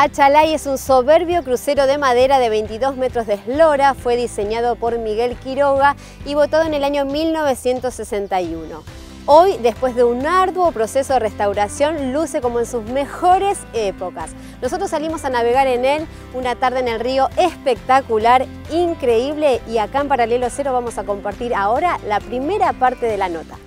Achalay es un soberbio crucero de madera de 22 metros de eslora, fue diseñado por Miguel Quiroga y votado en el año 1961. Hoy, después de un arduo proceso de restauración, luce como en sus mejores épocas. Nosotros salimos a navegar en él una tarde en el río espectacular, increíble y acá en Paralelo Cero vamos a compartir ahora la primera parte de la nota.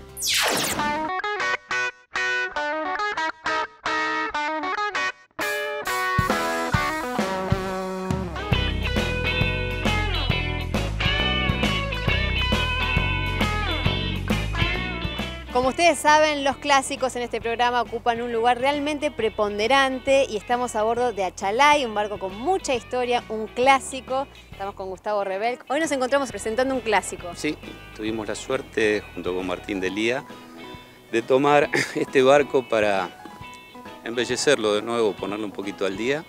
Como ustedes saben, los clásicos en este programa ocupan un lugar realmente preponderante y estamos a bordo de Achalay, un barco con mucha historia, un clásico. Estamos con Gustavo Rebel. Hoy nos encontramos presentando un clásico. Sí, tuvimos la suerte, junto con Martín Delía, de tomar este barco para embellecerlo de nuevo, ponerlo un poquito al día.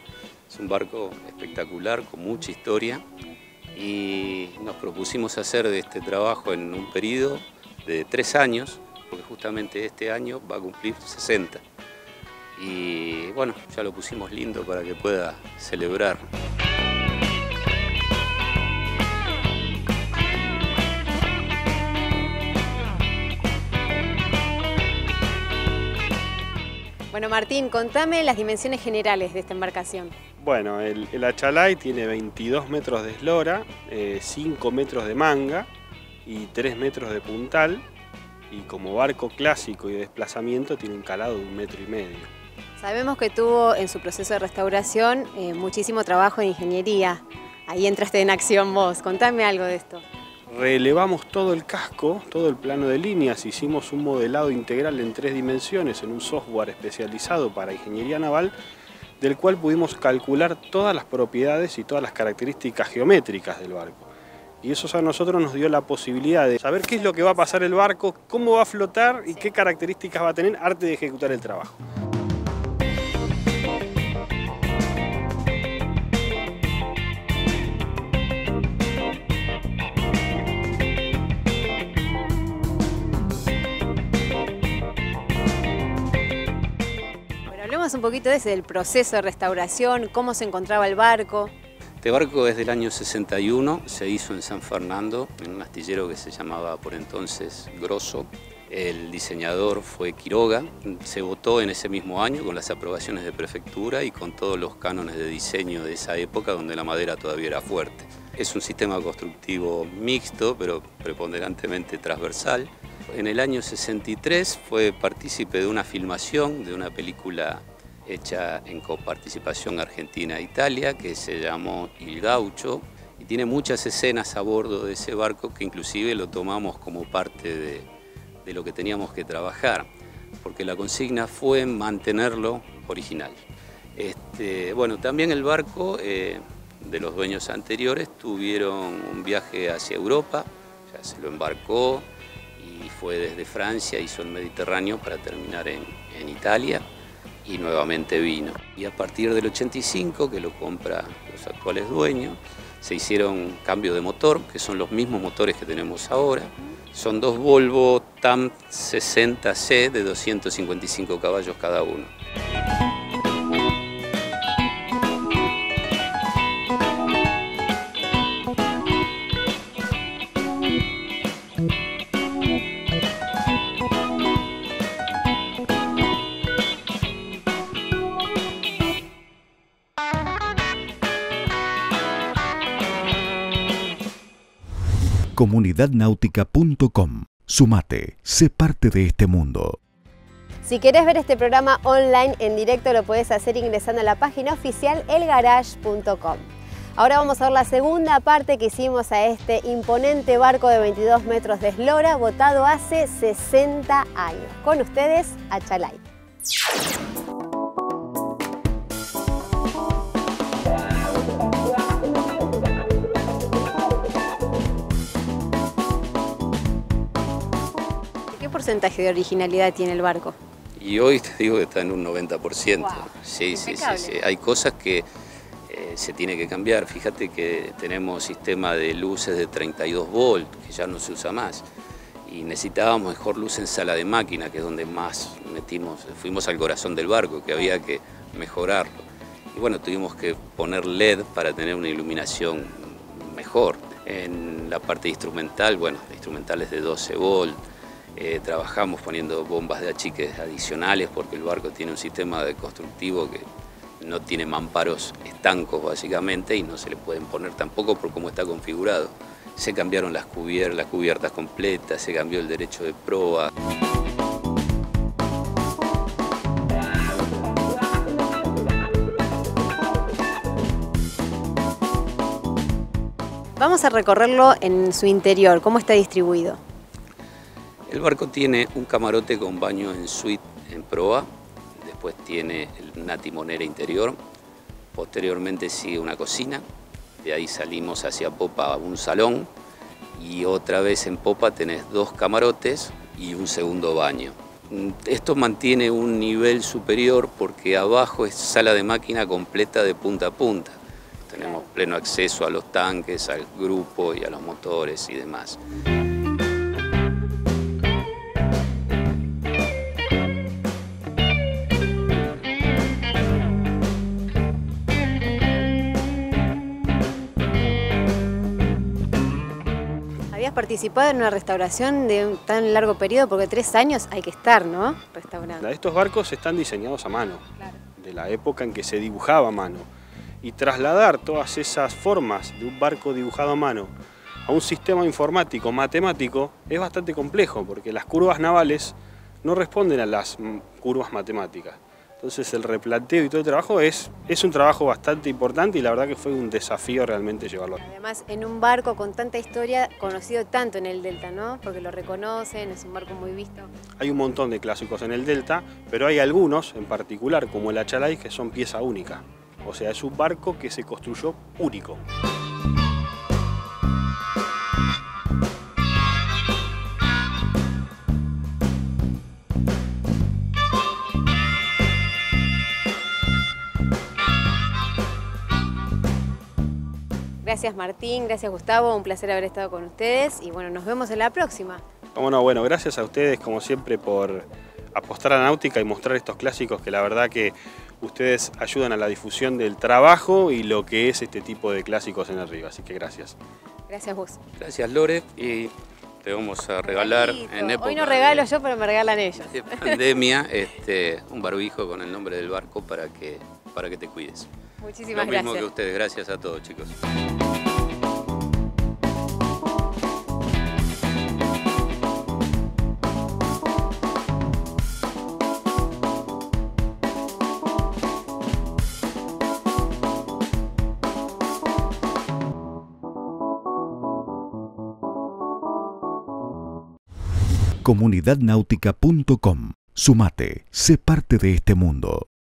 Es un barco espectacular, con mucha historia y nos propusimos hacer de este trabajo en un periodo de tres años justamente este año va a cumplir 60. Y bueno, ya lo pusimos lindo para que pueda celebrar. Bueno, Martín, contame las dimensiones generales de esta embarcación. Bueno, el, el Achalay tiene 22 metros de eslora, 5 eh, metros de manga y 3 metros de puntal y como barco clásico y de desplazamiento tiene un calado de un metro y medio. Sabemos que tuvo en su proceso de restauración eh, muchísimo trabajo en ingeniería. Ahí entraste en acción vos. Contame algo de esto. Relevamos todo el casco, todo el plano de líneas, hicimos un modelado integral en tres dimensiones en un software especializado para ingeniería naval, del cual pudimos calcular todas las propiedades y todas las características geométricas del barco. Y eso a nosotros nos dio la posibilidad de saber qué es lo que va a pasar el barco, cómo va a flotar y qué características va a tener antes de ejecutar el trabajo. Bueno, hablemos un poquito de ese, del proceso de restauración, cómo se encontraba el barco. Este barco es del año 61, se hizo en San Fernando, en un astillero que se llamaba por entonces Grosso. El diseñador fue Quiroga, se votó en ese mismo año con las aprobaciones de prefectura y con todos los cánones de diseño de esa época donde la madera todavía era fuerte. Es un sistema constructivo mixto, pero preponderantemente transversal. En el año 63 fue partícipe de una filmación de una película hecha en coparticipación Argentina-Italia, que se llamó Il Gaucho, y tiene muchas escenas a bordo de ese barco que inclusive lo tomamos como parte de, lo que teníamos que trabajar, porque la consigna fue mantenerlo original. Este, bueno, también el barco eh, de los dueños anteriores tuvieron un viaje hacia Europa, ya se lo embarcó y fue desde Francia, hizo el Mediterráneo para terminar en Italia y nuevamente vino. Y a partir del 85, que lo compra los actuales dueños, se hicieron cambios de motor, que son los mismos motores que tenemos ahora. Son dos Volvo TAM 60C de 255 caballos cada uno. comunidadnáutica.com. Sumate, sé parte de este mundo. Si querés ver este programa online en directo lo puedes hacer ingresando a la página oficial elgarage.com. Ahora vamos a ver la segunda parte que hicimos a este imponente barco de 22 metros de eslora, votado hace 60 años. Con ustedes, Achalay. Porcentaje de originalidad tiene el barco? Y hoy te digo que está en un 90%. Sí, sí, sí, sí, Hay cosas que eh, se tiene que cambiar. Fíjate que tenemos sistema de luces de 32 volt, que ya no se usa más. Y necesitábamos mejor luz en sala de máquina, que es donde más metimos, fuimos al corazón del barco, que había que mejorarlo. y bueno, tuvimos que poner LED para tener una iluminación mejor. En la parte instrumental, bueno, instrumentales de 12 volt, eh, trabajamos poniendo bombas de achiques adicionales porque el barco tiene un sistema de constructivo que no tiene mamparos estancos básicamente y no se le pueden poner tampoco por cómo está configurado. Se cambiaron las, cubiertas, las cubiertas completas, se cambió el derecho de proa. Vamos a recorrerlo en su interior, ¿cómo está distribuido? El barco tiene un camarote con baño en suite en proa, después tiene una timonera interior, posteriormente sigue una cocina, de ahí salimos hacia popa a un salón y otra vez en popa tenés dos camarotes y un segundo baño. Esto mantiene un nivel superior porque abajo es sala de máquina completa de punta a punta. Tenemos pleno acceso a los tanques, al grupo y a los motores y demás. ¿Habías participado en una restauración de un tan largo periodo? Porque tres años hay que estar, ¿no? Restaurando. Estos barcos están diseñados a mano, de la época en que se dibujaba a mano y trasladar todas esas formas de un barco dibujado a mano a un sistema informático matemático es bastante complejo porque las curvas navales no responden a las curvas matemáticas. Entonces el replanteo y todo el trabajo es, es un trabajo bastante importante y la verdad que fue un desafío realmente llevarlo. Además, en un barco con tanta historia, conocido tanto en el Delta, ¿no? Porque lo reconocen, es un barco muy visto. Hay un montón de clásicos en el Delta, pero hay algunos en particular, como el Achalay, que son pieza única. O sea, es un barco que se construyó único. Gracias Martín, gracias Gustavo, un placer haber estado con ustedes y bueno, nos vemos en la próxima. Bueno, bueno, gracias a ustedes como siempre por apostar a la náutica y mostrar estos clásicos que la verdad que ustedes ayudan a la difusión del trabajo y lo que es este tipo de clásicos en el río, así que gracias. Gracias vos. Gracias Lore y te vamos a regalar en época Hoy no regalo yo, pero me regalan ellos. De pandemia este, un barbijo con el nombre del barco para que, para que te cuides. Muchísimas Lo mismo gracias. que ustedes, gracias a todos chicos. Comunidadnáutica.com. Sumate, sé parte de este mundo.